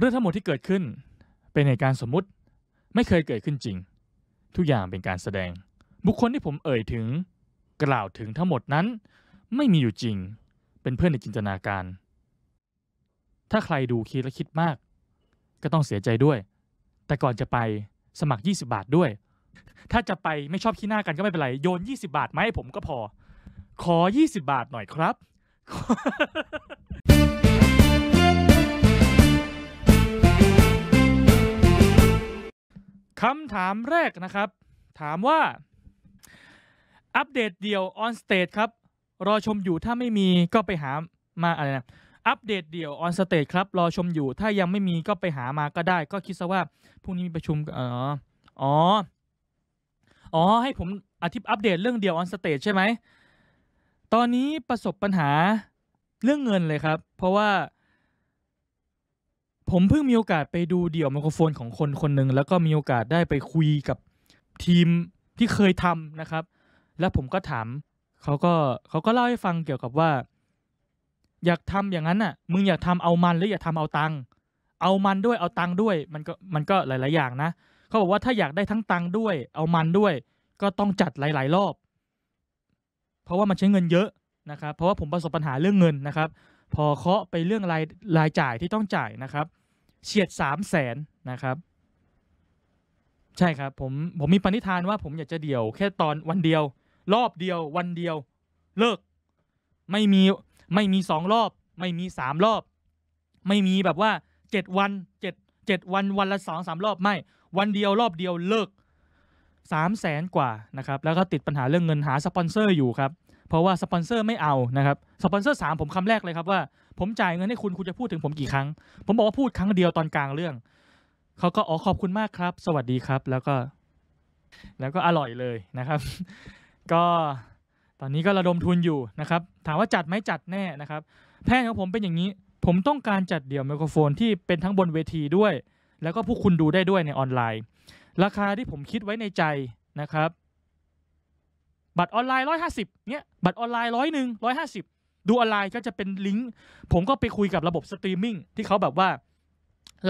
เรื่องทั้งหมดที่เกิดขึ้น เป็นเหตุการณ์สมมุติไม่เคยเกิดขึ้นจริง ทุกอย่างเป็นการแสดง บุคคลที่ผมเอ่ยถึง กล่าวถึงทั้งหมดนั้น ไม่มีอยู่จริง เป็นเพื่อนในจินตนาการ ถ้าใครดูคิดและคิดมาก ก็ต้องเสียใจด้วย แต่ก่อนจะไปสมัคร 20 บาทด้วย ถ้าจะไปไม่ชอบขี้หน้ากันก็ไม่เป็นไร โยน 20 บาทมาให้ผมก็พอ ขอ 20 บาทหน่อยครับ คำถามแรกนะครับ ถามว่า อัปเดตเดี่ยว on stage ครับ รอชมอยู่ถ้าไม่มีก็ไปหามาอะไรนะอัปเดตเดี่ยว on stage ครับ รอชมอยู่ถ้ายังไม่มีก็ไปหามาก็ได้ ก็คิดซะว่าพรุ่งนี้มีประชุมอ๋ออ๋ออ๋อให้ผมอธิบอัปเดตเรื่องเดี่ยว on stage ใช่ไหมตอนนี้ประสบปัญหาเรื่องเงินเลยครับ เพราะว่า ผมเพิ่งมีโอกาสไปดูเดี่ยวไมโครโฟนของคนคนหนึ่งแล้วก็มีโอกาสได้ไปคุยกับทีมที่เคยทำนะครับ แล้วผมก็ถามเขาก็เขาก็เล่าให้ฟังเกี่ยวกับว่า อยากทำอย่างนั้นน่ะ มึงอยากทำเอามันหรืออยากทำเอาตังค์เอามันด้วยเอาตังค์ด้วย มันก็มันก็หลาย ๆ อย่างนะเขาบอกว่าถ้าอยากได้ทั้งตังค์ด้วย เอามันด้วย ก็ต้องจัดหลาย ๆ รอบ เพราะว่ามันใช้เงินเยอะนะครับ เพราะว่าผมประสบปัญหาเรื่องเงินนะครับ พอเคาะไปเรื่องรายรายจ่ายที่ต้องจ่ายนะครับ เฉียดสามแสนนะครับ ใช่ครับผมผมมีปณิธานว่าผมอยากจะเดี่ยวแค่ตอนวันเดียว รอบเดียววันเดียว เลิก ไม่มีไม่มีสองรอบ ไม่มีสามรอบ ไม่มีแบบว่าเจ็ดวันเจ็ดเจ็ดวันวันละสองสามรอบไม่ วันเดียวรอบเดียวเลิกสามแสนกว่านะครับ แล้วก็ติดปัญหาเรื่องเงินหาสปอนเซอร์อยู่ครับ เพราะว่าสปอนเซอร์ไม่เอานะครับ สปอนเซอร์ถามผมคำแรกเลยครับว่าผมจ่ายเงินให้คุณคุณจะพูดถึงผมกี่ครั้ง ผมบอกว่าพูดครั้งเดียวตอนกลางเรื่องเขาก็อ๋อขอบคุณมากครับ สวัสดีครับ แล้วก็ แล้วก็อร่อยเลยนะครับ ก็ตอนนี้ก็ระดมทุนอยู่นะครับ ถามว่าจัดไหมจัดแน่นะครับแผนของผมเป็นอย่างนี้ ผมต้องการจัดเดี่ยวไมโครโฟนที่เป็นทั้งบนเวทีด้วย แล้วก็ผู้คุณดูได้ด้วยในออนไลน์ ราคาที่ผมคิดไว้ในใจนะครับ บัตรออนไลน์ร้อยห้าสิบเนี้ยบัตรออนไลน์ร้อยหนึ่งร้อยห้าสิบ ดูออนไลน์ก็จะเป็นลิงก์ผมก็ไปคุยกับระบบสตรีมมิ่งที่เขาแบบว่า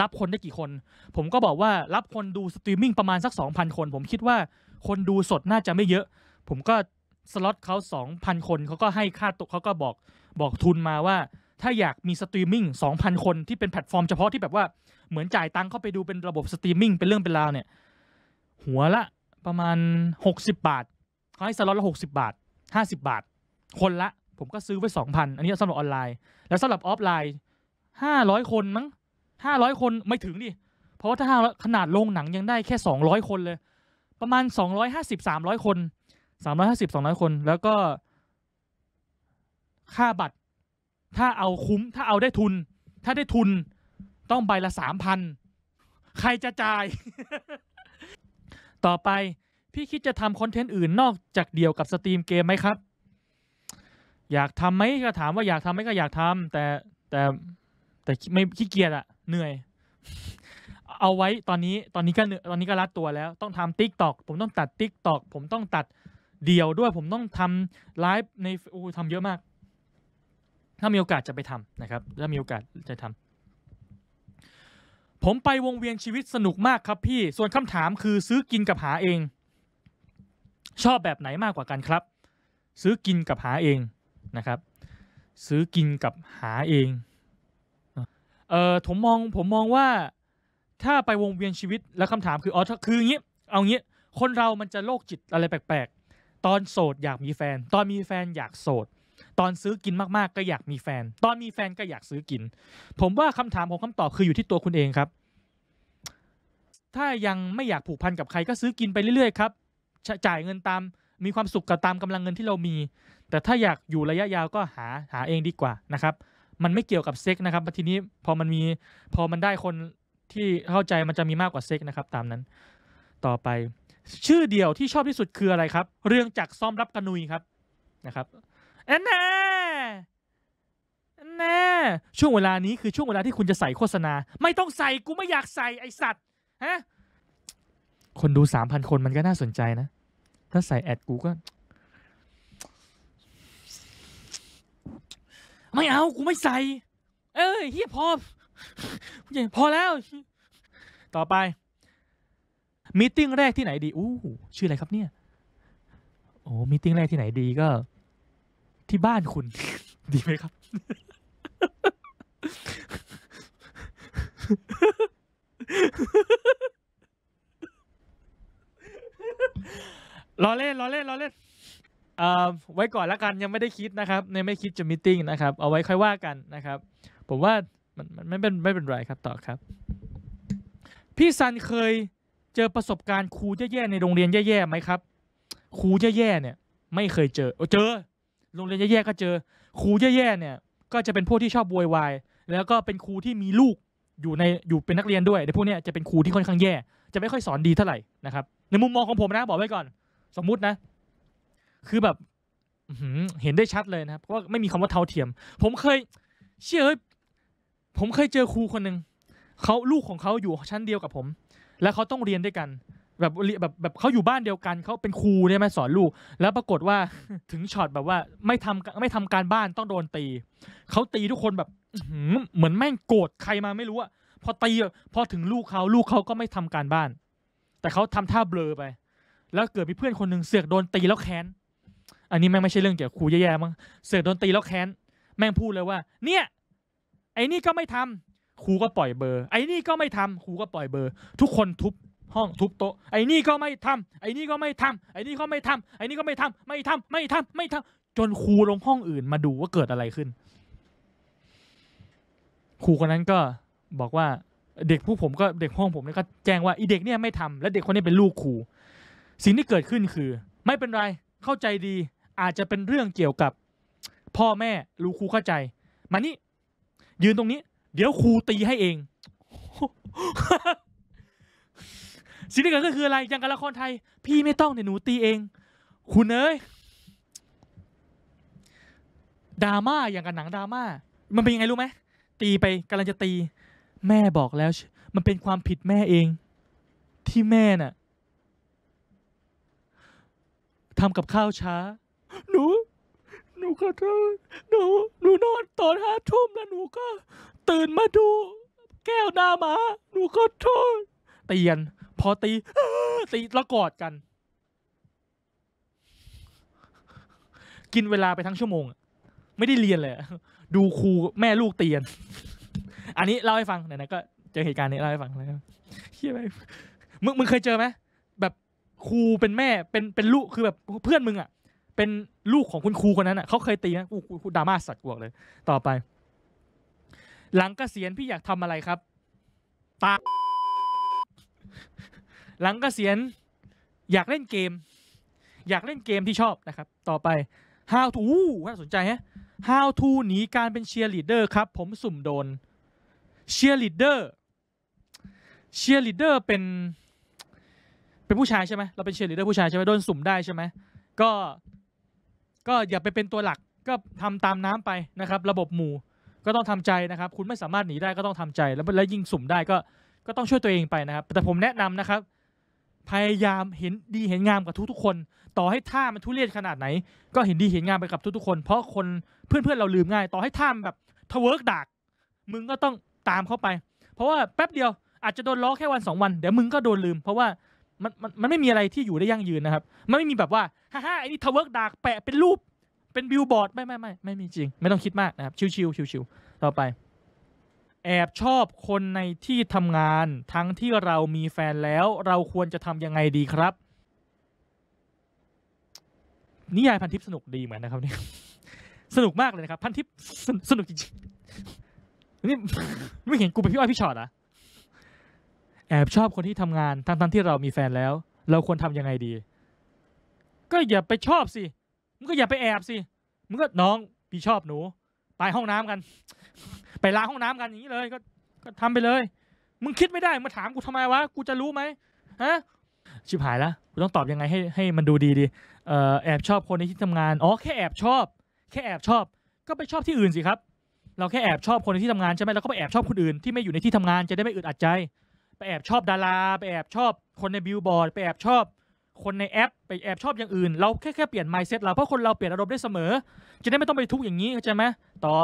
รับคนได้กี่คน ผมก็บอกว่ารับคนดูสตรีมมิ่งประมาณสัก 2,000 คน ผมคิดว่าคนดูสดน่าจะไม่เยอะ ผมก็สล็อตเขา2,000 คนเขาก็ให้ค่าตัวเขาก็บอกบอกทุนมาว่า ถ้าอยากมีสตรีมมิ่ง2,000 คนที่เป็นแพลตฟอร์มเฉพาะที่แบบว่าเหมือนจ่ายตังค์เข้าไปดูเป็นระบบสตรีมมิ่งเป็นเรื่องเป็นราวเนี่ย หัวละประมาณ 60 บาทเขาให้สล็อตละ 60 บาท 50 บาท คนละ ผมก็ซื้อไว้2,000อันนี้สำหรับออนไลน์ แล้วสำหรับออฟไลน์500คนมั้ง500คนไม่ถึงดิเพราะว่าถ้าขนาดโรงหนังยังได้แค่200คนเลย ประมาณ250 300คน350 200คน แล้วก็ค่าบัตร ถ้าเอาคุ้มถ้าเอาได้ทุน ถ้าได้ทุนต้องใบละ3,000ใครจะจ่าย ต่อไปพี่คิดจะทำคอนเทนต์อื่นนอกจากเดี่ยวกับ stream เกมไหมครับ อยากทำไหมก็ถามว่าอยากทำไหมก็อยากทำแต่แต่แต่ไม่ขี้เกียจอะเหนื่อย เอาไว้ตอนนี้ตอนนี้ก็เหนื่อยตอนนี้ก็รัดตัวแล้ว ต้องทำ TikTok ผมต้องตัด TikTok ผมต้องตัดเดี่ยวด้วย ผมต้องทำไลฟ์ในโอ้ทำเยอะมาก ถ้ามีโอกาสจะไปทำนะครับ ถ้ามีโอกาสจะทำผมไปวงเวียนชีวิตสนุกมากครับพี่ ส่วนคำถามคือซื้อกินกับหาเอง ชอบแบบไหนมากกว่ากันครับ ซื้อกินกับหาเอง นะครับ ซื้อกินกับหาเองเออผมมองผมมองว่าถ้าไปวงเวียนชีวิตแล้วคำถามคืออ๋อคืออย่างงี้เอางี้คนเรามันจะโรคจิตอะไรแปลกๆ ตอนโสดอยากมีแฟน ตอนมีแฟนอยากโสด ตอนซื้อกินมากๆ ก็อยากมีแฟน ตอนมีแฟนก็อยากซื้อกิน ผมว่าคำถามของคำตอบคืออยู่ที่ตัวคุณเองครับ ถ้ายังไม่อยากผูกพันกับใครก็ซื้อกินไปเรื่อยๆครับจจ่ายเงินตามมีความสุขกับตามกำลังเงินที่เรามี แต่ถ้าอยากอยู่ระยะยาวก็หาหาเองดีกว่านะครับ มันไม่เกี่ยวกับเซ็กนะครับทีนี้พอมันมีพอมันได้คนที่เข้าใจมันจะมีมากกว่าเซ็กนะครับ ตามนั้น ต่อไป ชื่อเดียวที่ชอบที่สุดคืออะไรครับ เรื่องจากซ่อมรับกระนุยครับนะครับแอนแน่แอนแน่ช่วงเวลานี้คือช่วงเวลาที่คุณจะใส่โฆษณา ไม่ต้องใส่กูไม่อยากใส่ไอสัตว์ฮะคนดูสามพันคนมันก็น่าสนใจนะ ถ้าใส่แอดกูก็ ไม่เอากูไม่ใส่ เอ้ยเฮียพอพอแล้ว ต่อไปมีติ้งแรกที่ไหนดีอู้ชื่ออะไรครับเนี่ย โอ้มีติ้งแรกที่ไหนดีก็ ที่บ้านคุณ ดีไหมครับ รอเล่นรอเล่นรอเล่น ไว้ก่อนละกันยังไม่ได้คิดนะครับในไม่คิดจะมีติ้งนะครับเอาไว้ค่อยว่ากันนะครับผมว่ามันมันไม่เป็นไม่เป็นไรครับต่อครับพี่ซันเคยเจอประสบการณ์ครูแย่ๆในโรงเรียนแย่ๆไหมครับครูแย่ๆเนี่ยไม่เคยเจอเออเจอโรงเรียนแย่ๆก็เจอครูแย่ๆเนี่ยก็จะเป็นพวกที่ชอบโวยวายแล้วก็เป็นครูที่มีลูกอยู่ในอยู่เป็นนักเรียนด้วยในพวกเนี้ยจะเป็นครูที่ค่อนข้างแย่จะไม่ค่อยสอนดีเท่าไหร่นะครับในมุมมองของผมนะบอกไว้ก่อนสมมุตินะ คือแบบเห็นได้ชัดเลยนะครับว่าไม่มีคำว่าเท่าเทียม ผมเคย เชื่อเอ้ยผมเคยเจอครูคนหนึ่งเขาลูกของเขาอยู่ชั้นเดียวกับผม แล้วเขาต้องเรียนด้วยกัน แบบเรียแบบแบบเขาอยู่บ้านเดียวกันเขาเป็นครูใช่ไหมสอนลูก แล้วปรากฏว่าถึงช็อตแบบว่าไม่ทำไม่ทำการบ้านต้องโดนตีเขาตีทุกคนแบบเหมือนแม่งโกรธใครมาไม่รู้อะพอตีพอถึงลูกเขาลูกเขาก็ไม่ทำการบ้าน แต่เขาทำท่าเบลอไป แล้วเกิดมีเพื่อนคนหนึ่งเสือกโดนตีแล้วแค้น อันนี้แม่งไม่ใช่เรื่องเกี่ยวกับครูแย่ๆมั้งเสือกโดนตีแล้วแค้นแม่งพูดเลยว่า เนี่ย ไอ้นี่ก็ไม่ทำครูก็ปล่อยเบอร์ ไอ้นี่ก็ไม่ทำครูก็ปล่อยเบอร์ ทุกคนทุบห้องทุบโต๊ะไอ้นี่ก็ไม่ทำไอ้นี่ก็ไม่ทำไอ้นี่ก็ไม่ทำไอ้นี่ก็ไม่ทำไม่ทำไม่ทำไม่ทำจนครูลงห้องอื่นมาดูว่าเกิดอะไรขึ้น ครูคนนั้นก็บอกว่า เด็กผู้ผมก็เด็กห้องผมเนี่ยก็แจ้งว่าอีเด็กเนี่ยไม่ทำและเด็กคนนี้เป็นลูกครูสิ่งที่เกิดขึ้นคือ ไม่เป็นไรเข้าใจดี อาจจะเป็นเรื่องเกี่ยวกับพ่อแม่รู้ครูเข้าใจ มานี่ ยืนตรงนี้ เดี๋ยวครูตีให้เอง สิ่งที่เกิดขึ้นคืออะไรอย่างกับละครไทย พี่ไม่ต้องเดี๋ยหนูตีเอง คุณเอ้ยดราม่าอย่างกับหนังดราม่ามันเป็นยังไงรู้ไหมตีไปกำลังจะตี แม่บอกแล้ว มันเป็นความผิดแม่เอง ที่แม่น่ะทำกับข้าวช้า หนู หนูขอโทษหนู หนูนอนตอนห้าทุ่มแล้วหนูก็ ตื่นมาดู แก้วหน้าหมา หนูขอโทษตีกันพอตีตีแล้วกอดกัน กินเวลาไปทั้งชั่วโมง ไม่ได้เรียนเลยดูครูแม่ลูกตีกันอันนี้เล่าให้ฟังไหนๆก็เจอเหตุการณ์นี้เล่าให้ฟังแล้วเฮียไปมึงมึงเคยเจอไหมแบบครูเป็นแม่เป็นเป็นลูกคือแบบเพื่อนมึงอะ เป็นลูกของคุณครูคนนั้นอะเขาเคยตีนะกูกูกูดราม่าสัตว์กวกเลย ต่อไป หลังเกษียณพี่อยากทำอะไรครับตาหลังเกษียณอยากเล่นเกม อยากเล่นเกมที่ชอบนะครับ ต่อไป how to อู้น่าสนใจฮะ how to หนีการเป็นเชียร์ลีดเดอร์ครับ ผมสุ่มโดนเชียร์ลีดเดอร์เชียร์ลีดเดอร์เป็นเป็นผู้ชายใช่ไหมเราเป็นเชียร์ลีดเดอร์ผู้ชายใช่ไหมโดนสุ่มได้ใช่ไหมก็ ก็อย่าไปเป็นตัวหลักก็ทำตามน้ำไปนะครับ ระบบหมู่ก็ต้องทำใจนะครับ คุณไม่สามารถหนีได้ก็ต้องทำใจแล้วแล้วยิ่งสุ่มได้ก็ก็ต้องช่วยตัวเองไปนะครับ แต่ผมแนะนำนะครับ พยายามเห็นดีเห็นงามกับทุกๆคน ต่อให้ท่ามันทุเรศขนาดไหน ก็เห็นดีเห็นงามไปกับทุกๆคน เพราะคนเพื่อนๆเราลืมง่าย ต่อให้ท่ามันแบบ twerk ดาก มึงก็ต้องตามเข้าไป เพราะว่าแป๊บเดียวอาจจะโดนล้อแค่วันสองวัน เดี๋ยวมึงก็โดนลืม เพราะว่า มันมันมันไม่มีอะไรที่อยู่ได้ยั่งยืนนะครับ มันไม่มีแบบว่าฮ่าฮ่าไอ้นี่ twerk ดากแปะเป็นรูปเป็นบิลบอร์ดไม่ไม่ไม่ไม่มีจริง ไม่ต้องคิดมากนะครับ ชิวๆชิวๆต่อไป แอบชอบคนในที่ทำงานทั้งที่เรามีแฟนแล้ว เราควรจะทำยังไงดีครับ นิยายพันทิปสนุกดีเหมือนนะครับเนี่ยสนุกมากเลยนะครับ พันทิปสนสนุกจริงๆนี่ไม่เห็นกูเป็นพี่อ้อยพี่ชอตอะ แอบชอบคนที่ทำงานทั้งทั้งๆที่เรามีแฟนแล้ว เราควรทำยังไงดี ก็อย่าไปชอบสิมึงก็อย่าไปแอบสิมึงก็น้องพี่ชอบหนู ไปห้องน้ำกัน ไปล้างห้องน้ำกันอย่างนี้เลย ก็ก็ทำไปเลย มึงคิดไม่ได้มาถามกูทำไมวะกูจะรู้ไหมฮะชิบหายแล้วกูต้องตอบยังไงให้ให้มันดูดีดีเอ่อแอบชอบคนในที่ทำงานอ๋อแค่แอบชอบ แค่แอบชอบ ก็ไปชอบที่อื่นสิครับ เราแค่แอบชอบคนในที่ทำงานใช่ไหมเราก็ไปแอบชอบคนอื่นที่ไม่อยู่ในที่ทำงานจะได้ไม่อึดอัดใจ ไปแอบชอบดาราไปแอบชอบคนในบิลบอร์ดไปแอบชอบคนในแอป ไปแอบชอบอย่างอื่น เราแค่แค่เปลี่ยน mindset เราเพราะคนเราเปลี่ยนอารมณ์ได้เสมอ จะได้ไม่ต้องไปทุกข์อย่างนี้เข้าใจไหมต่อ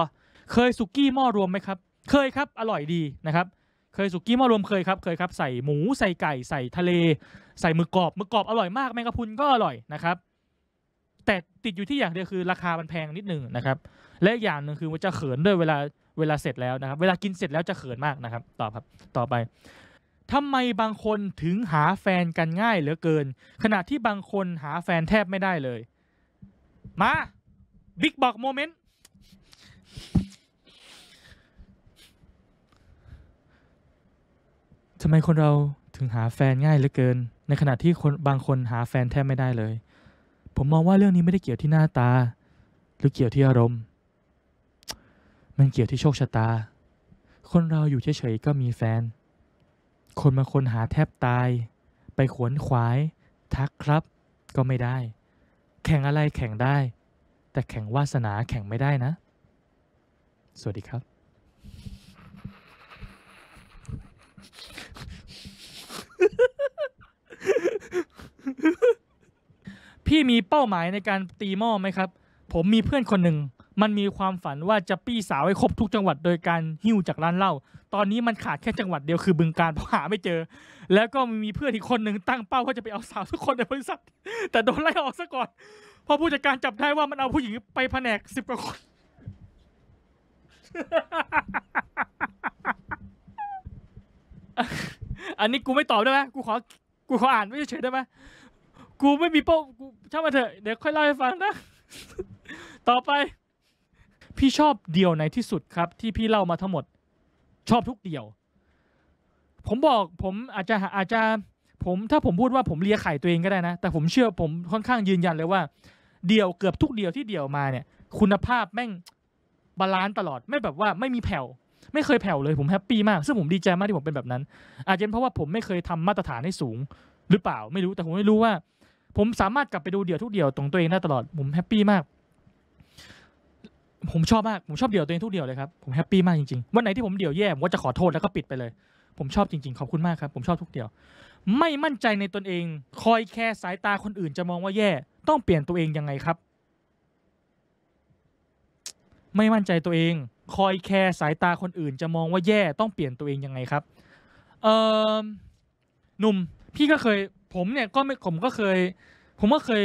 เคยสุกี้หม้อรวมไหมครับ เคยครับอร่อยดีนะครับเคยสุกี้หม้อรวมเคยครับเคยครับใส่หมูใส่ไก่ใส่ทะเล ใส่หมึกกรอบหมึกกรอบอร่อยมากแมงกะพุนก็อร่อยนะครับ แต่ติดอยู่ที่อย่างเดียวคือราคามันแพงนิดหนึ่งนะครับ และอีกอย่างหนึ่งคือมันจะเขินด้วยเวลาเวลาเสร็จแล้วนะครับ เวลากินเสร็จแล้วจะเขินมากนะครับ ต่อครับต่อไป ทำไมบางคนถึงหาแฟนกันง่ายเหลือเกิน ขณะที่บางคนหาแฟนแทบไม่ได้เลย มาบิ๊กบอกโมเมนต์ทำไมคนเราถึงหาแฟนง่ายเหลือเกิน ในขณะที่คนบางคนหาแฟนแทบไม่ได้เลย ผมมองว่าเรื่องนี้ไม่ได้เกี่ยวที่หน้าตา หรือเกี่ยวที่อารมณ์ มันเกี่ยวที่โชคชะตา คนเราอยู่เฉยๆก็มีแฟน คนบาคนหาแทบตาย ไปขวนขวาย ทักครับ ก็ไม่ได้ แข่งอะไรแข่งได้ แต่แข่งวาสนาแข่งไม่ได้นะ สวัสดีครับพี่มีเป้าหมายในการตีหม้อไหมครับ ผมมีเพื่อนคนหนึ่ง มันมีความฝันว่าจะปี้สาวให้ครบทุกจังหวัดโดยการหิ้วจากร้านเหล้า ตอนนี้มันขาดแค่จังหวัดเดียวคือบึงการเพราะหาไม่เจอ แล้วก็มีเพื่อนอีกคนหนึ่งตั้งเป้าว่าจะไปเอาสาวทุกคนในบริษัท แต่โดนไล่ออกซะก่อนเพราะผู้จัดการจับได้ว่ามันเอาผู้หญิงไปแผนกสิบกว่าคน อันนี้กูไม่ตอบได้ไหมกูขอ กูขออ่านไม่เฉยได้ไหมกูไม่มีเป้า กูช่างมาเถอะ เดี๋ยวค่อยเล่าให้ฟังนะ ต่อไป พี่ชอบเดี่ยวไหนที่สุดครับ ที่พี่เล่ามาทั้งหมด ชอบทุกเดี่ยว ผมบอกผมอาจจะอาจจะผมถ้าผมพูดว่าผมเลียไข่ตัวเองก็ได้นะ แต่ผมเชื่อผมค่อนข้างยืนยันเลยว่า เดี่ยวเกือบทุกเดี่ยวที่เดี่ยวมาเนี่ย คุณภาพแม่ง balance ตลอดไม่แบบว่าไม่มีแผ่วไม่เคยแผ่วเลยผมแฮปปี้มาก ซึ่งผมดีใจมากที่ผมเป็นแบบนั้น อาจจะเป็นเพราะว่าผมไม่เคยทำมาตรฐานให้สูง หรือเปล่าไม่รู้แต่ผมไม่รู้ว่า ผมสามารถกลับไปดูเดี่ยวทุกเดี่ยวตรงตัวเองได้ตลอดผมแฮปปี้มาก ผมชอบมาก ผมชอบเดี่ยวตัวเองทุกเดี่ยวเลยครับ ผมแฮปปี้มากจริงๆ วันไหนที่ผมเดี่ยวแย่ผมก็จะขอโทษแล้วก็ปิดไปเลย ผมชอบจริงๆ ขอบคุณมากครับ ผมชอบทุกเดี่ยว ไม่มั่นใจในตนเอง คอยแคร์สายตาคนอื่นจะมองว่าแย่ ต้องเปลี่ยนตัวเองยังไงครับ ไม่มั่นใจตัวเอง คอยแคร์สายตาคนอื่นจะมองว่าแย่ ต้องเปลี่ยนตัวเองยังไงครับ เออหนุ่ม พี่ก็เคย ผมเนี่ยก็ไม่ผมก็เคย ผมก็เคย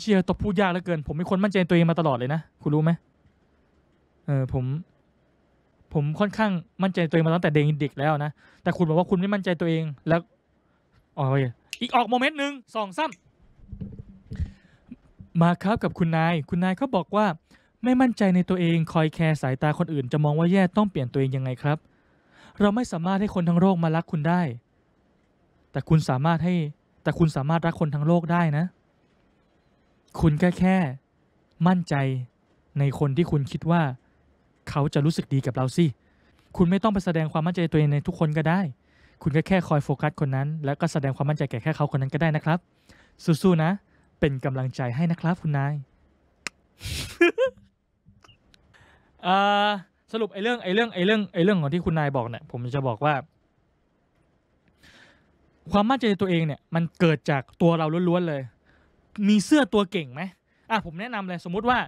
เชียร์ตบพูดยากเหลือเกิน ผมเป็นคนมั่นใจตัวเองมาตลอดเลยนะ คุณรู้ไหมเออผม ผมค่อนข้างมั่นใจตัวเองมาตั้งแต่เด็กเด็กแล้วนะ แต่คุณบอกว่าคุณไม่มั่นใจตัวเองแล้วอ๋อโอเคอีกออกโมเมนต์หนึ่งสองซ้ำมาครับกับคุณนาย คุณนายเขาบอกว่า ไม่มั่นใจในตัวเองคอยแคร์สายตาคนอื่น จะมองว่าแย่ต้องเปลี่ยนตัวเองยังไงครับ เราไม่สามารถให้คนทั้งโลกมารักคุณได้ แต่คุณสามารถให้ แต่คุณสามารถรักคนทั้งโลกได้นะ คุณแค่แค่ มั่นใจในคนที่คุณคิดว่า เขาจะรู้สึกดีกับเราสิ คุณไม่ต้องไปแสดงความมั่นใจตัวเองในทุกคนก็ได้ คุณก็แค่คอยโฟกัสคนนั้น แล้วก็แสดงความมั่นใจแก่แค่เขาคนนั้นก็ได้นะครับ สู้ๆนะ เป็นกำลังใจให้นะครับคุณนายสรุปไอ้เรื่องไอ้เรื่องไอ้เรื่องไอ้เรื่องของที่คุณนายบอกเนี่ยผมจะบอกว่า ความมั่นใจในตัวเองเนี่ย มันเกิดจากตัวเราล้วนๆเลย มีเสื้อตัวเก่งไหมอะผมแนะนำเลยสมมุติว่า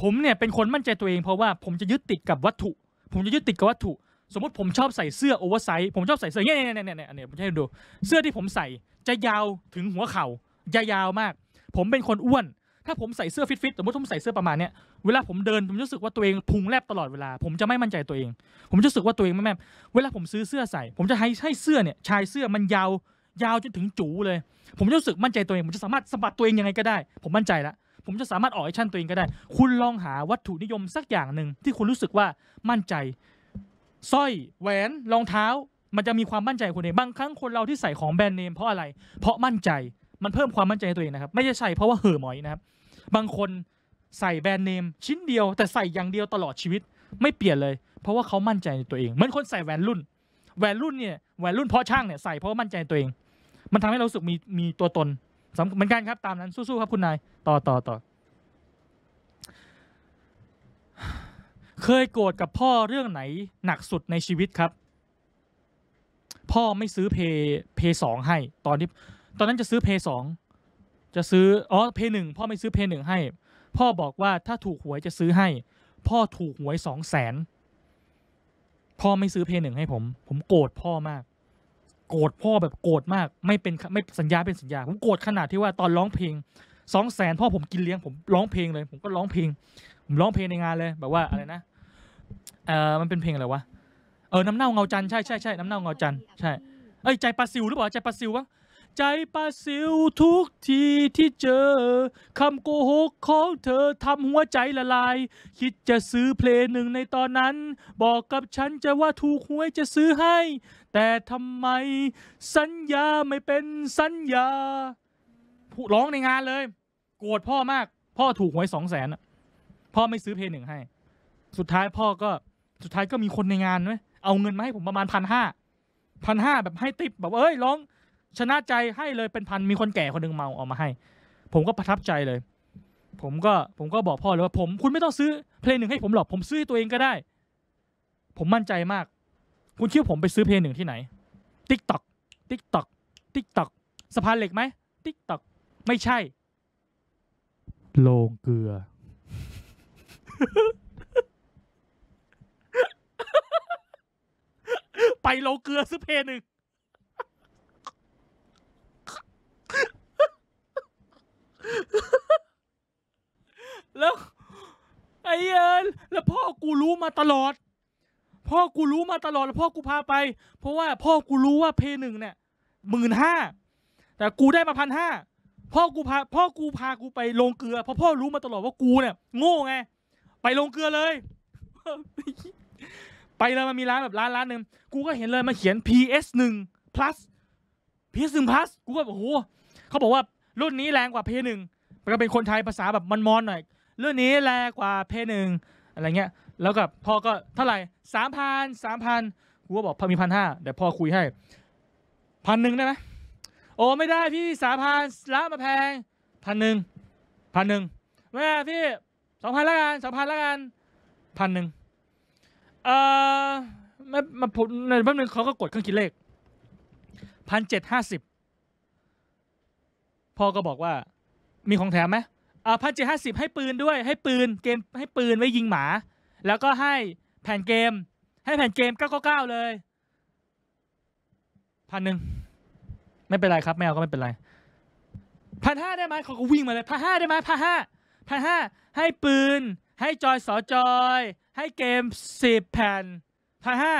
ผมเนี่ยเป็นคนมั่นใจตัวเองเพราะว่าผมจะยึดติดกับวัตถุ ผมจะยึดติดกับวัตถุ สมมติผมชอบใส่เสื้อ oversize ผมชอบใส่เสื้อเนี่ยเนี่ยเนี่ยเนี่ยเนี่ยผมจะให้ดู เสื้อที่ผมใส่จะยาวถึงหัวเข่าจะยาวมาก ผมเป็นคนอ้วน ถ้าผมใส่เสื้อฟิตๆสมมติผมใส่เสื้อประมาณเนี้ยเวลาผมเดินผมรู้สึกว่าตัวเองพุงแลบตลอดเวลา ผมจะไม่มั่นใจตัวเอง ผมจะรู้สึกว่าตัวเองไม่แม่เวลาผมซื้อเสื้อใส่ ผมจะให้ให้เสื้อเนี่ยชายเสื้อมันยาว ยาวจนถึงจู๋เลย ผมจะรู้สึกมั่นใจตัวเอง ผมจะสามารถสะบัดตัวเองยังไงก็ได้ ผมมั่นใจละผมจะสามารถออก action ตัวเองก็ได้ คุณลองหาวัตถุนิยมสักอย่างหนึ่งที่คุณรู้สึกว่ามั่นใจสร้อยแหวนรองเท้า มันจะมีความมั่นใจคุณเองบางครั้งคนเราที่ใส่ของแบรนด์เนมเพราะอะไร เพราะมั่นใจมันเพิ่มความมั่นใจในตัวเองนะครับ ไม่ใช่ใส่เพราะว่าเห่อหมอยนะครับ บางคนใส่แบรนด์เนมชิ้นเดียว แต่ใส่อย่างเดียวตลอดชีวิต ไม่เปลี่ยนเลย เพราะว่าเขามั่นใจในตัวเองเหมือนคนใส่แหวนรุ่นแหวนรุ่นเนี่ยแหวนรุ่นเพราะช่างเนี่ยใส่เพราะว่ามั่นใจในตัวเอง มันทำให้เราสึกมีมีตัวตนเหมือนกันครับตามนั้นสู้ๆครับคุณนาย ต่อต่อต่อเคยโกรธกับพ่อเรื่องไหนหนักสุดในชีวิตครับ พ่อไม่ซื้อเพย์เพย์สองให้ ตอนที่ตอนนั้นจะซื้อเพย์สองจะซื้ออ๋อเพย์หนึ่งพ่อไม่ซื้อเพย์หนึ่งให้ พ่อบอกว่าถ้าถูกหวยจะซื้อให้ พ่อถูกหวยสองแสนพ่อไม่ซื้อเพย์หนึ่งให้ผม ผมโกรธพ่อมาก โกรธพ่อแบบโกรธมาก ไม่เป็นไม่สัญญาเป็นสัญญา ผมโกรธขนาดที่ว่าตอนร้องเพลงสองแสนพ่อผมกินเลี้ยงผมร้องเพลงเลย ผมก็ร้องเพลง ผมร้องเพลงในงานเลยแบบว่าอะไรนะเออมันเป็นเพลงอะไรวะเออน้ำเน่าเงาจันใช่ใช่ใช่น้ำเน่าเงาจันใช่เอ้ยใจปลาซิวหรือเปล่าใจปลาซิววะ ใจปลาซิวทุกทีที่เจอคำโกหกของเธอทำหัวใจละลาย คิดจะซื้อเพลงหนึ่งในตอนนั้น บอกกับฉันจะว่าถูกหวยจะซื้อให้ แต่ทำไมสัญญาไม่เป็นสัญญาผู้ร้องในงานเลย โกรธพ่อมาก พ่อถูกหวยสองแสนพ่อไม่ซื้อเพลงหนึ่งให้ สุดท้ายพ่อก็สุดท้ายก็มีคนในงานไหมเอาเงินมาให้ผมประมาณพันห้าพันห้าแบบให้ติปแบบเอ้ยร้อง ชนะใจให้เลยเป็นพันมีคนแก่คนหนึ่งเมาเอามาให้ ผมก็ประทับใจเลย ผมก็ผมก็บอกพ่อเลยว่าผมคุณไม่ต้องซื้อเพลงหนึ่งให้ผมหรอกผมซื้อให้ตัวเองก็ได้ ผมมั่นใจมาก คุณคิดว่าผมไปซื้อเพลงหนึ่งที่ไหนติ๊กตอกติ๊กตอกติ๊กตอกสะพานเหล็กไหมติ๊กตอกไม่ใช่โลงเกลือ ไปโลงเกลือซื้อเพลงหนึ่ง แล้ว ไอ้เอิญ แล้วพ่อกูรู้มาตลอด พ่อกูรู้มาตลอดแล้วพ่อกูพาไป เพราะว่าพ่อกูรู้ว่าเพย์หนึ่งเนี่ยหมื่นห้าแต่กูได้มาพันห้าพ่อกูพาพ่อกูพากูไปลงเกลือเพราะพ่อรู้มาตลอดว่ากูเนี่ย โง่ไง ไปลงเกลือเลย ไปเลยมันมีร้านแบบร้านร้านหนึ่งกูก็เห็นเลยมาเขียน PS 1 plus PS 1 plus กูก็แบบโอ้โหเขาบอกว่ารุ่นนี้แรงกว่า PS 1มันก็เป็นคนไทยภาษาแบบมันมอนหน่อยรุ่นนี้แรงกว่า PS 1 อะไรเงี้ย แล้วกับพ่อก็เท่าไหร่สามพันสามพันกูก็บอกพอมีพันห้าเดี๋ยวพ่อคุยให้พันหนึ่งได้ไหมโอ้ไม่ได้พี่สามพันละมาแพงพันหนึ่งพันหนึ่งแม่พี่สองพันละกันสองพันละกันพันหนึ่งเอ่อไม่มาผมในแป๊บนึงเขาก็กดเครื่องคิดเลขพันเจ็ดห้าสิบพ่อก็บอกว่ามีของแถมไหม อ่าพันเจ็ดห้าสิบให้ปืนด้วยให้ปืนเกมให้ปืนไว้ยิงหมา แล้วก็ให้แผ่นเกม ให้แผ่นเกม999เลยพันหนึ่งไม่เป็นไรครับแมวก็ไม่เป็นไรพันห้าได้ไหมเขาก็วิ่งมาเลยพันห้าได้ไหมพันห้าพันห้าให้ปืน ให้จอยสอจอย ให้เกมสิบแผ่นพันห้า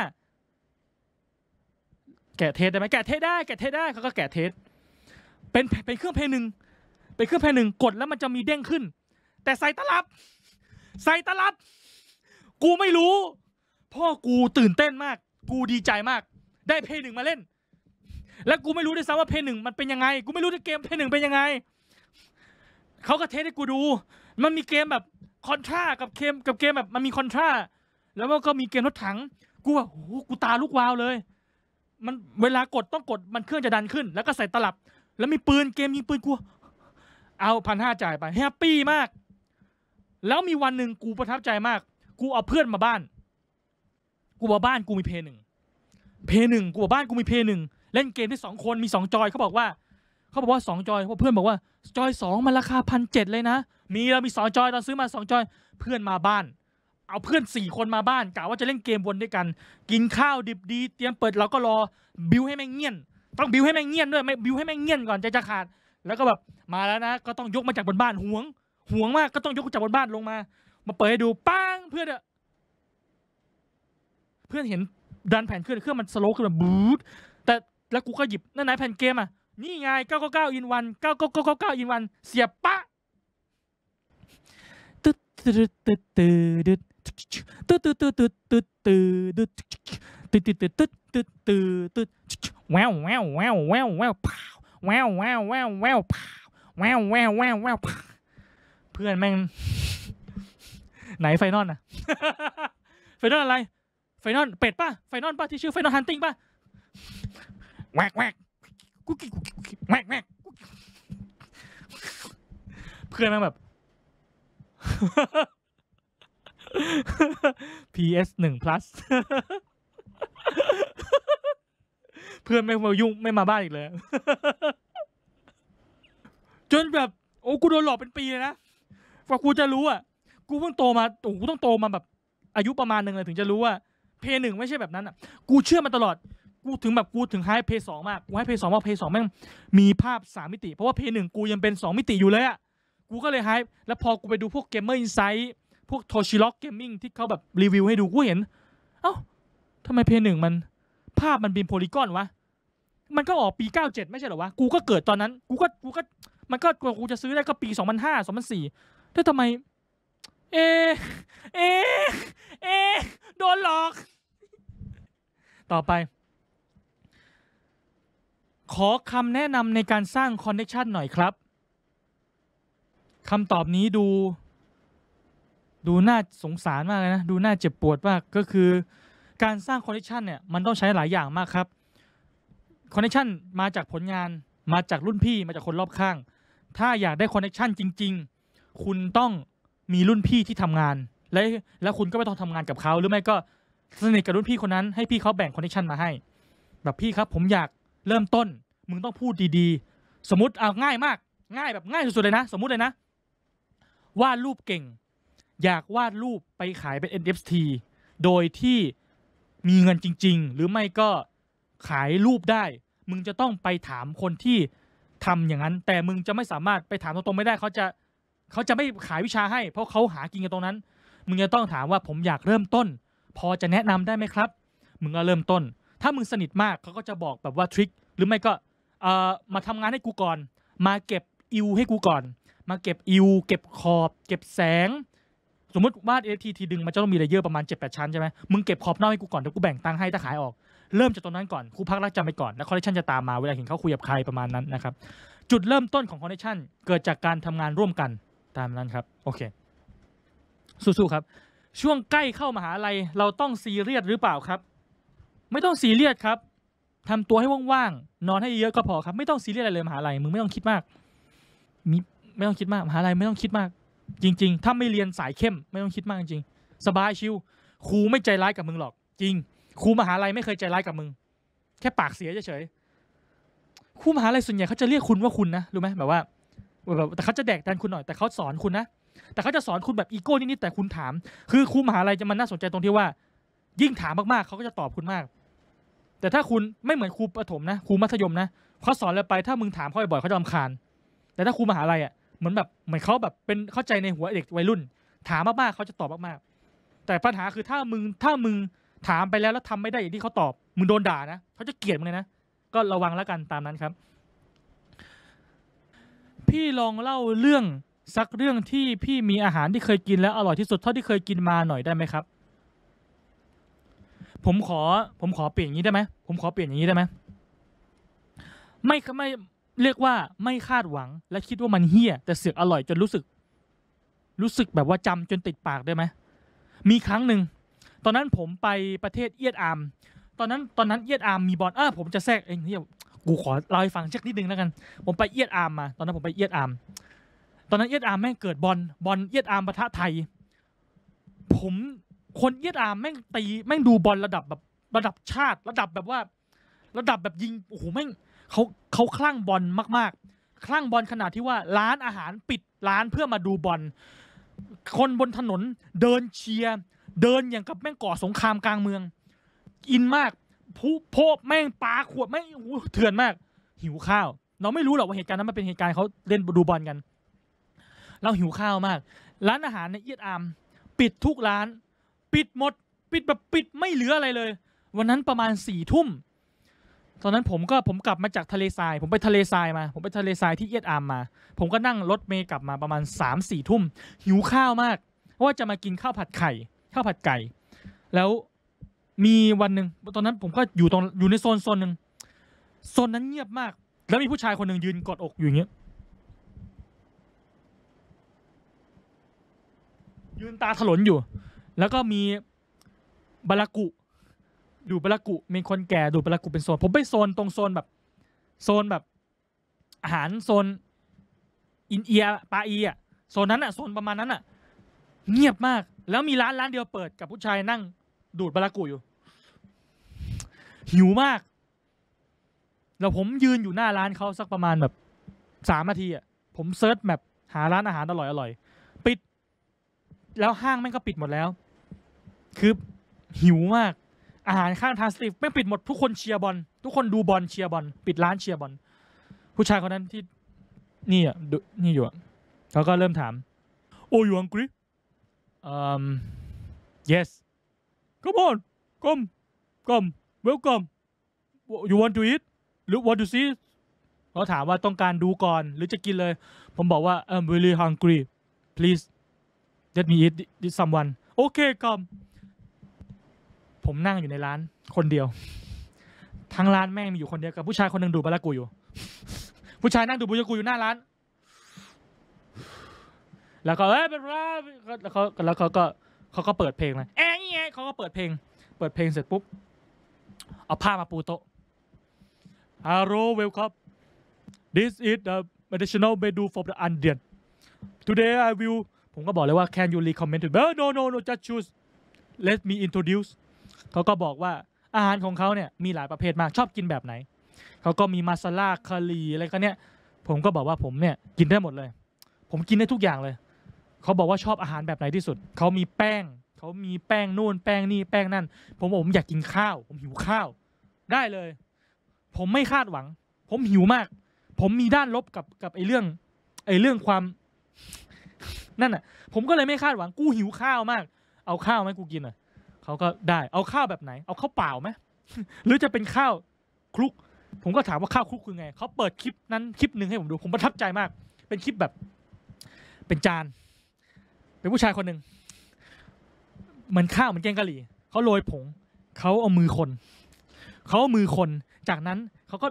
แกะเทสได้ไหมแกะเทสได้แกะเทสได้เขาก็แกะเทสเป็นเป็นเครื่องเพลงหนึ่ง เป็นเครื่องเพลงหนึ่งกดแล้วมันจะมีเด้งขึ้น แต่ใส่ตลับ ใส่ตลับ กูไม่รู้ พ่อกูตื่นเต้นมาก กูดีใจมาก ได้เพลงหนึ่งมาเล่น แล้วกูไม่รู้ด้วยซ้ำว่าเพลงหนึ่งมันเป็นยังไง กูไม่รู้ด้วยเกมเพลงหนึ่งเป็นยังไงเขาก็เทสให้กูดู มันมีเกมแบบคอนทรากับเกมกับเกมแบบมันมีคอนทราแล้วก็มีเกมรถถัง กูว่าโอ้กูตาลุกวาวเลย มันเวลากดต้องกดมันเครื่องจะดันขึ้น แล้วก็ใส่ตลับ แล้วมีปืนเกมยิงปืนกู เอาพันห้าจ่ายไปแฮปปี้มาก แล้วมีวันหนึ่งกูประทับใจมาก กูเอาเพื่อนมาบ้าน กูบอกบ้านกูมีเพย์หนึ่งเพย์หนึ่งกูบอกบ้านกูมีเพย์หนึ่งเล่นเกมที่สองคนมีสองจอยเขาบอกว่าเขาบอกว่าสองจอยเพราะเพื่อนบอกว่าจอยสองมันราคาพันเจ็ดเลยนะ มีเรามีสองจอยตอนซื้อมาสองจอย เพื่อนมาบ้าน เอาเพื่อนสี่คนมาบ้านกะว่าจะเล่นเกมวนด้วยกัน กินข้าวดิบดีเตรียมเปิดเราก็รอบิวให้แม่งเงียนต้องบิวให้แม่งเงียนด้วยไม่บิวให้แม่งเงียนก่อนใจจะขาด แล้วก็แบบมาแล้วนะ ก็ต้องยกมาจากบนบ้านห่วงห่วงมากก็ต้องยกจากบนบ้านลงมา มาเปิดให้ดูป้างเพื่อนอะเพื่อนเห็นดันแผ่นเครื่องเครื่องมันสโลว์ขึ้นมาบูดแต่แล้วกูก็หยิบนั่นไหนแผ่นเกมอะนี่ไง999อินวัน999อินวันเสียบปะตึ๊ดตึ๊ดตึ๊ดตึ๊ดตึ๊ดตึ๊ดตึ๊ดตึ๊ดตึ๊ดตึ๊ดตึ๊ดตึ๊ดตึ๊ดตึ๊ดตึ๊ดตึ๊ดตึ๊ดแววแววแววแววแววพาว แววแววแววแววพแววแววแววแววเพื่อนแม่ง ไหนไฟนอลอะไฟนอลอะไร ไฟนอลเป็ดป่ะ ไฟนอลป่ะที่ชื่อไฟนอลฮันติงป่ะแวกแวกกุ๊กกิ๊กกุ๊กกิ๊กแวกแวกกุ๊กกิ๊กเพื่อนแม่งแบบ PS หนึ่ง plus เพื่อนไม่มายุ่งไม่มาบ้านอีกเลย จนแบบ โอ้กูโดนหลอกเป็นปีเลยนะกว่ากูจะรู้อะ กูเพิ่งโตมาโอ้กูต้องโตมาแบบ อายุประมาณหนึ่งเลยถึงจะรู้ว่า Play หนึ่งไม่ใช่แบบนั้นอะ กูเชื่อมาตลอด กูถึงแบบกูถึง hype Play สองมาก กูให้เพย์สองว่าเพย์สองแม่งมีภาพสามมิติ เพราะว่า Play หนึ่งกูยังเป็นสองมิติอยู่เลยอะ กูก็เลยไฮแล้วพอกูไปดูพวก Gamer Inside พวกโทชิล็อกเกมมิ่งที่เขาแบบรีวิวให้ดูกูเห็น เอ้าทำไม Play หนึ่งมันภาพมันเป็น polygon วะ มันก็ออกปี 97 ไม่ใช่เหรอวะ กูก็เกิดตอนนั้น กูก็ กูก็ มันก็กูจะซื้อได้ก็ปี 2005 2004แต่ทำไม เอ เอ เอ โดนหลอก ต่อไป ขอคำแนะนำในการสร้างคอนเน t ชันหน่อยครับ คำตอบนี้ดู ดูน่าสงสารมากเลยนะ ดูน่าเจ็บปวดมาก ก็คือ การสร้างคอนเน t ชันเนี่ย มันต้องใช้หลายอย่างมากครับ คอนเน t ชันมาจากผลงานมาจากรุ่นพี่มาจากคนรอบข้าง ถ้าอยากได้คอนเน t ชันจริง ๆ คุณต้องมีรุ่นพี่ที่ทำงาน และแล้วคุณก็ไม่ต้องทำงานกับเขาหรือไม่ก็สนิทกับรุ่นพี่คนนั้น ให้พี่เขาแบ่งคอนเน t ชันมาให้ แบบพี่ครับผมอยากเริ่มต้น มึงต้องพูดดีๆ สมมติเอาง่ายมาก ง่ายแบบง่ายสุดๆเลยนะ สมมติเลยนะวาดรูปเก่ง อยากวาดรูปไปขายเป็น NFT โดยที่มีเงินจริง ๆ หรือไม่ก็ขายรูปได้ มึงจะต้องไปถามคนที่ทำอย่างนั้น แต่มึงจะไม่สามารถไปถามตรงๆไม่ได้เขาจะเขาจะไม่ขายวิชาให้ เพราะเขาหากินกันตรงนั้น มึงจะต้องถามว่าผมอยากเริ่มต้น พอจะแนะนำได้ไหมครับ มึงก็เริ่มต้น ถ้ามึงสนิทมากเขาก็จะบอกแบบว่าทริคหรือไม่ก็เอ่อมาทำงานให้กูก่อน มาเก็บอิวให้กูก่อน มาเก็บอิวเก็บขอบ เก็บแสง สมมติวาดเอทีทีดึงมันจะต้องมี layer ประมาณ7 8ชั้นใช่ไหมมึงเก็บขอบนอกให้กูก่อนเดี๋ยวกูแบ่งตังค์ให้ถ้าขายออก เริ่มจากตรงนั้นก่อนครูพักรักจำไปก่อนแล้ว connection จะตามมาเวลาเห็นเขาคุยกับใครประมาณนั้นนะครับจุดเริ่มต้นของ connection เกิดจากการทำงานร่วมกันตามนั้นครับโอเคสู้ๆครับ ช่วงใกล้เข้ามหาลัยเราต้องซีเรียสหรือเปล่าครับ ไม่ต้องซีเรียสครับทำตัวให้ว่างๆนอนให้เยอะก็พอครับ ไม่ต้องซีเรียสอะไรเลยมหาลัยมึงไม่ต้องคิดมากมีไม่ต้องคิดมากมหาลัยไม่ต้องคิดมาก จริง ๆ ถ้าไม่เรียนสายเข้ม ไม่ต้องคิดมากจริงสบายชิวครูไม่ใจร้ายกับมึงหรอกจริง ครูมหาลัยไม่เคยใจร้ายกับมึง แค่ปากเสียเฉยๆครูมหาลัยส่วนใหญ่เขาจะเรียกคุณว่าคุณนะรู้ไหมแบบว่าแบบแต่เขาจะแดกดันคุณหน่อยแต่เขาสอนคุณนะแต่เขาจะสอนคุณแบบอีโก้นิดๆแต่คุณถาม คือครูมหาลัยจะมันน่าสนใจตรงที่ว่า ยิ่งถามมากๆเขาก็จะตอบคุณมาก แต่ถ้าคุณไม่เหมือนครูประถมนะครูมัธยมนะเขาสอนอะไรไป ถ้ามึงถามเขาบ่อยๆเขาจะรำคาญ แต่ถ้าครูมหาลัยอะเหมือนแบบเหมือนเขาแบบเป็นเข้าใจในหัวเด็กวัยรุ่น ถามมากๆเขาจะตอบมากๆแต่ปัญหาคือถ้ามึงถ้ามึง ถามไปแล้วแล้วทำไม่ได้อย่างที่เขาตอบมึงโดนด่านะเขาจะเกลียดมึงเลยนะ ก็ระวังแล้วกันตามนั้นครับ พี่ลองเล่าเรื่องสักเรื่องที่พี่มีอาหารที่เคยกินแล้วอร่อยที่สุดเท่าที่เคยกินมาหน่อยได้ไหมครับ ผมขอ ผมขอเปลี่ยนอย่างนี้ได้ไหมผมขอเปลี่ยนอย่างนี้ได้ไหมไม่ไม่เรียกว่าไม่คาดหวัง และคิดว่ามันเฮี้ยแต่เสือกอร่อยจนรู้สึก รู้สึกแบบว่าจำจนติดปากได้ไหมมีครั้งหนึ่ง ตอนนั้นผมไปประเทศเอียดอามตอนนั้นตอนนั้นเอียดอามมีบอลอ้าผมจะแทรกเองเฮียกูขอเล่าให้ฟังสักนิดนึงแล้วกัน ผมไปเอียดอามมา ตอนนั้นผมไปเอียดอามตอนนั้นเอียดอามแม่งเกิดบอลบอลเอียดอามปะทะไทย ผมคนเอียดอามแม่งตีแม่งดูบอลระดับแบบระดับชาติ ระดับแบบว่า ระดับแบบยิงโอ้โหแม่งเขาเขาคลั่งบอลมากๆ คลั่งบอลขนาดที่ว่าร้านอาหารปิดร้านเพื่อมาดูบอลคนบนถนนเดินเชียร์ เดินอย่างกับแม่งก่อสงครามกลางเมือง อินมากผู้โพบแม่งปาขวดแม่งโอ้โหเถื่อนมาก หิวข้าว เราไม่รู้หรอกว่าเหตุการณ์นั้นมันเป็นเหตุการณ์เขาเล่นดูบอลกัน เราหิวข้าวมาก ร้านอาหารในเอียดอามปิดทุกร้าน ปิดหมด ปิดแบบปิดไม่เหลืออะไรเลย วันนั้นประมาณสี่ทุ่มตอนนั้นผมก็ผมกลับมาจากทะเลทราย ผมไปทะเลทรายมา ผมไปทะเลทรายที่เอียดอามมา ผมก็นั่งรถเมย์กลับมาประมาณ3ามสี่ทุ่มหิวข้าวมากว่าจะมากินข้าวผัดไข่ ข้าวผัดไก่ แล้วมีวันหนึ่งตอนนั้นผมก็อยู่ตรงอยู่ในโซนโซนหนึ่งโซนนั้นเงียบมาก แล้วมีผู้ชายคนหนึ่งยืนกอดอกอยู่อย่างเงี้ยยืนตาถลนอยู่ แล้วก็มีบารากุ ดูบารากุมีคนแก่ดูบารากุเป็นโซน ผมไปโซนตรงโซนแบบโซนแบบ อาหารโซนอินเอียปาอีอะโซนนั้นอะโซนประมาณนั้นอะ เงียบมาก แล้วมีร้านร้านเดียวเปิดกับผู้ชายนั่ง ดูดบารากุอยู่ หิวมาก แล้วผมยืนอยู่หน้าร้านเขาสักประมาณแบบสามนาทีอะผม search map หาร้านอาหารอร่อยอร่อยปิด แล้วห้างแม่งก็ปิดหมดแล้ว คือหิวมาก อาหารข้างทาง street แม่งปิดหมดทุกคนเชียร์บอลทุกคนดูบอลเชียร์บอลปิดร้านเชียร์บอลผู้ชายคนนั้นที่นี่อะนี่อยู่เขาก็เริ่มถาม Oh you hungry um yes come on come come welcome you want to eat หรือ want to see เขาถามว่าต้องการดูก่อนหรือจะกินเลย ผมบอกว่า I'm really hungry please let me eat this someone โอเค come ผมนั่งอยู่ในร้านคนเดียว ทั้งร้านแม่งมีอยู่คนเดียวกับผู้ชายคนหนึ่งดูบารากูอยู่ ผู้ชายนั่งดูบารากูอยู่หน้าร้าน แล้วก็เอ้ยเป็นไรแล้วเขาแล้วเขาก็เขาก็เปิดเพลงเลยแอะนี่ไงเขาก็เปิดเพลง เปิดเพลงเสร็จปุ๊บเอาผ้ามาปูโต๊ะ Hello welcome This is the traditional menu from the Indian Today I will ผมก็บอกเลยว่า Can you recommend to me Oh, No no no just choose Let me introduce เขาก็บอกว่าอาหารของเขาเนี่ยมีหลายประเภทมากชอบกินแบบไหน เขาก็มีมาซาลาคารีอะไรก็เนี่ย ผมก็บอกว่าผมเนี่ยกินได้หมดเลย ผมกินได้ทุกอย่างเลย เขาบอกว่าชอบอาหารแบบไหนที่สุด เขามีแป้ง เขามีแป้งนู่นแป้งนี่แป้งนั่น ผมบอกผมอยากกินข้าว ผมหิวข้าว ได้เลย ผมไม่คาดหวัง ผมหิวมาก ผมมีด้านลบกับกับไอ้เรื่องไอ้เรื่องความ นั่นอะ ผมก็เลยไม่คาดหวังกูหิวข้าวมาก เอาข้าวไหมกูกินอะเขาก็ได้เอาข้าวแบบไหน เอาข้าวเปล่าไหมหรือจะเป็นข้าวคลุก ผมก็ถามว่าข้าวคลุกคือไงเขาเปิดคลิปนั้นคลิปหนึ่งให้ผมดู ผมประทับใจมาก เป็นคลิปแบบ เป็นจาน เป็นผู้ชายคนหนึ่งเหมือนข้าวเหมือนแกงกะหรี่เขาโรยผงเขาเอามือคนเขาเอามือคน จากนั้นเขาก็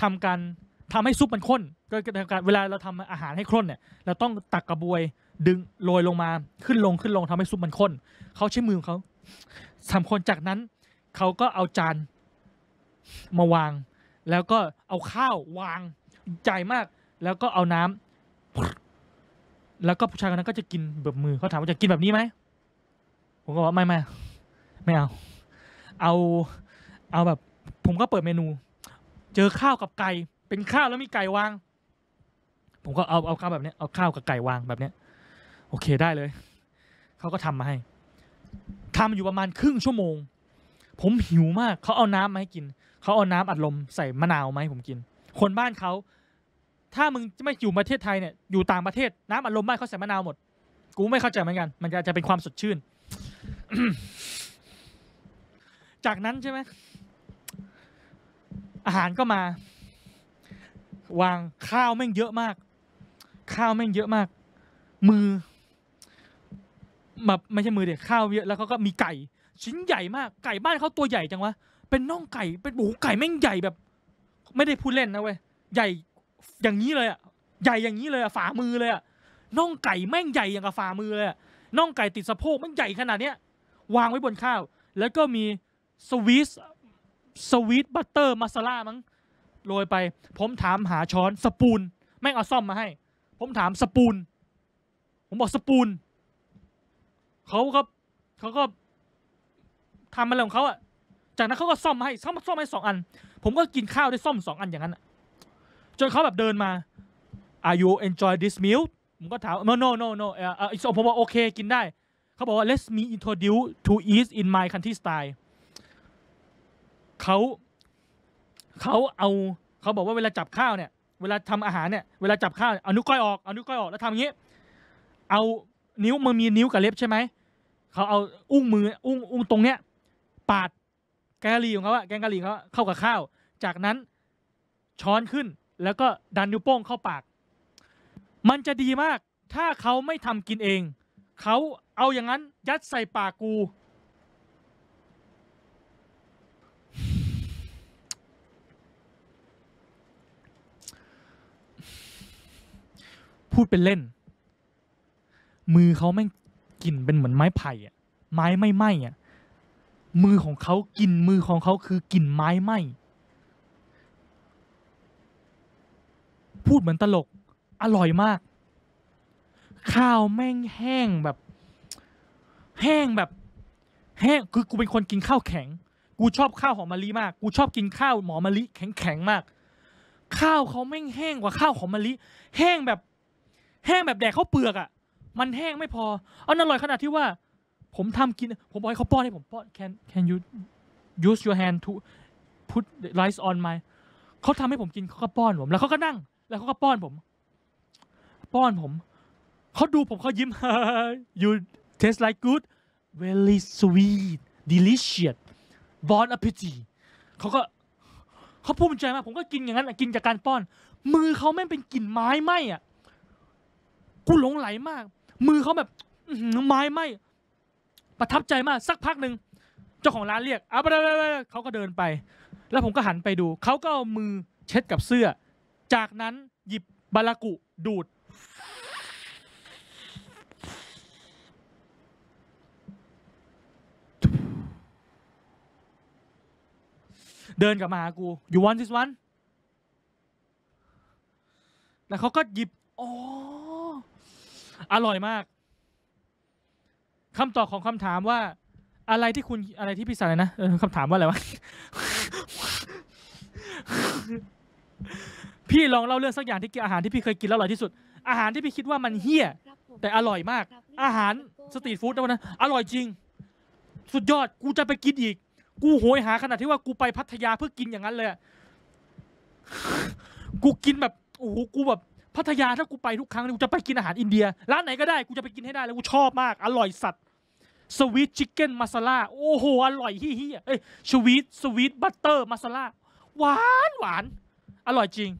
ทำการทำให้ซุปมันข้นก็ก็ทำการเวลาเราทำอาหารให้ข้นเนี่ยเราต้องตักกระบวยดึงโรยลงมาขึ้นลงขึ้นลงทำให้ซุปมันข้นเขาใช้มือของเขาทำคนจากนั้นเขาก็เอาจานมาวาง แล้วก็เอาข้าววางใหญ่มาก แล้วก็เอาน้ำ แล้วก็ผู้ชายคนนั้นก็จะกินแบบมือเขาถามว่าจะกินแบบนี้ไหมผมก็บอกว่าไม่ไม่ไม่เอา เอาเอาแบบ ผมก็เปิดเมนู เจอข้าวกับไก่เป็นข้าวแล้วมีไก่วาง ผมก็เอาเอาข้าวแบบนี้เอาข้าวกับไก่วางแบบเนี้ย โอเคได้เลยเขาก็ทำมาให้ทำอยู่ประมาณครึ่งชั่วโมง ผมหิวมากเขาเอาน้ำมาให้กินเขาเอาน้ำอัดลมใส่มะนาวมาให้ผมกิน คนบ้านเขา ถ้ามึงไม่อยู่ประเทศไทยเนี่ยอยู่ต่างประเทศน้ำอัดลมบ้านเขาใส่มะนาวหมด กูไม่เข้าใจเหมือนกัน มันจะจะเป็นความสดชื่น จากนั้นใช่ไหมอาหารก็มา วางข้าวแม่งเยอะมาก ข้าวแม่งเยอะมาก มือแบบไม่ใช่มือเด็กข้าวเยอะแล้วเขาก็มีไก่ ชิ้นใหญ่มาก ไก่บ้านเขาตัวใหญ่จังวะเป็นน่องไก่เป็นหมูไก่แม่งใหญ่แบบ ไม่ได้พูดเล่นนะเว้ยใหญ่ อย่างนี้เลยอะใหญ่อย่างนี้เลยอะฝ่ามือเลยอะน่องไก่แม่งใหญ่อย่างกับฝ่ามือเลยอะน่องไก่ติดสะโพกแม่งใหญ่ขนาดเนี้ยวางไว้บนข้าว แล้วก็มีสวีทsweet butter masala มั้งโรยไป ผมถามหาช้อน spoon แม่งเอาส้อมมาให้ ผมถาม spoon ผมบอก spoon เขาก็เขาก็ทำอะไรของเขาอะจากนั้นเขาก็ส้อมมาให้ส้อมส้อมให้สองอัน ผมก็กินข้าวได้ส้อมสองอันอย่างนั้นอะ จนเขาแบบเดินมา Are you enjoy this meal ผมก็ถาม no no no no เอ่อเอ่อผมบอกโอเคกินได้ เขาบอกว่า let me introduce to eat in my country style เขาเขาเอาเขาบอกว่าเวลาจับข้าวเนี่ย เวลาทำอาหารเนี่ย เวลาจับข้าวเอานิ้วก้อยออกเอานิ้วก้อยออกแล้วทำอย่างนี้ เอานิ้วมันมีนิ้วกับเล็บใช่ไหม เขาเอาอุ้งมืออุ้งอุ้งตรงเนี้ย ปาดแกงกะหรี่ของเขาอะแกงกะหรี่เขาเข้ากับข้าว จากนั้นช้อนขึ้น แล้วก็ดันนิ้วโป้งเข้าปาก มันจะดีมาก ถ้าเขาไม่ทำกินเอง เขาเอาอย่างนั้นยัดใส่ปากกู พูดเป็นเล่น มือเขาแม่งกลิ่นเป็นเหมือนไม้ไผ่อะไม้ไม่ไหม้อะมือของเขากลิ่นมือของเขาคือกลิ่นไม้ไหม้ พูดเหมือนตลก อร่อยมาก ข้าวแม่งแห้งแบบ แห้งแบบ แห้งคือกูเป็นคนกินข้าวแข็ง กูชอบข้าวหอมมะลิมาก กูชอบกินข้าวหมอมะลิแข็งแข็งๆมาก ข้าวเขาแม่งแห้งกว่าข้าวหอมมะลิ แห้งแบบ แห้งแบบแดกข้าวเปลือกอะ่ะ มันแห้งไม่พออันอร่อยขนาดที่ว่า ผมทำกิน ผมบอกให้เขาป้อนให้ผมป้อน can can you use your hand to put rice on my เขาทำให้ผมกินเขาก็ป้อนผมแล้วเขาก็นั่ง แล้วเขาก็ป้อนผม ป้อนผมเขาดูผมเขายิ้ม you taste like good very sweet delicious bon appetit เขาก็เขาภูมิใจมาก ผมก็กินอย่างนั้นกินจากการป้อน มือเขาแม่งเป็นกลิ่นไม้ไหม้อะกูหลงไหลมาก มือเขาแบบไม้ไหมประทับใจมากสักพักหนึ่งเจ้าของร้านเรียกเอาไปเขาก็เดินไป แล้วผมก็หันไปดู เขาก็เอามือเช็ดกับเสื้อ จากนั้นหยิบบารากุดูด เดินกลับมาหากู you want this one แล้วเขาก็หยิบอ๋ออร่อยมากคำตอบของคำถามว่า อะไรที่คุณอะไรที่พี่สารนะคำถามว่าอะไรวะ พี่ลองเล่าเรื่องสักอย่างที่กินอาหารที่พี่เคยกินแล้วอร่อยที่สุด อาหารที่พี่คิดว่ามันเฮี้ยแต่อร่อยมาก อาหารสตรีทฟู้ดนะวันนั้นอร่อยจริง สุดยอดกูจะไปกินอีก กูโหยหาขนาดที่ว่ากูไปพัทยาเพื่อกินอย่างนั้นเลยกูกินแบบโอ้โหกูแบบพัทยาถ้ากูไปทุกครั้งกูจะไปกินอาหารอินเดียร้านไหนก็ได้กูจะไปกินให้ได้แล้วกูชอบมาก อร่อยสัตว์สวีทชิคเก้นมาซาล่าโอ้โหอร่อยเฮี้ยเอ้ยสวีทสวีทบัตเตอร์มาซาล่าหวานหวานอร่อยจริง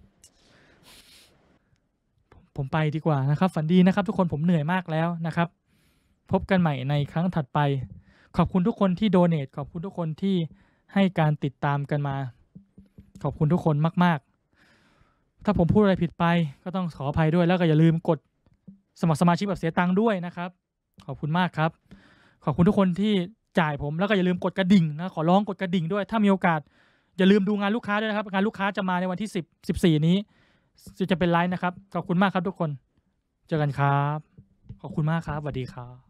ผมไปดีกว่านะครับ ฝันดีนะครับ ทุกคนผมเหนื่อยมากแล้วนะครับ พบกันใหม่ในครั้งถัดไป ขอบคุณทุกคนที่โดเน a ขอบคุณทุกคนที่ให้การติดตามกันมา ขอบคุณทุกคนมาก ๆ ถ้าผมพูดอะไรผิดไป ก็ต้องขออภัยด้วยแล้วก็อย่าลืมกดสมัครสมาชิกแบบเสียตังค์ด้วยนะครับ ขอบคุณมากครับ ขอบคุณทุกคนที่จ่ายผมแล้วก็อย่าลืมกดกระดิ่งนะขอร้องกดกระดิ่งด้วย ถ้ามีโอกาสอย่าลืมดูงานลูกค้าด้วยนะครับ งานลูกค้าจะมาในวันที่ 10 14 นี้ จะเป็นไลฟ์นะครับ ขอบคุณมากครับทุกคน เจอกันครับ ขอบคุณมากครับสวัสดีครับ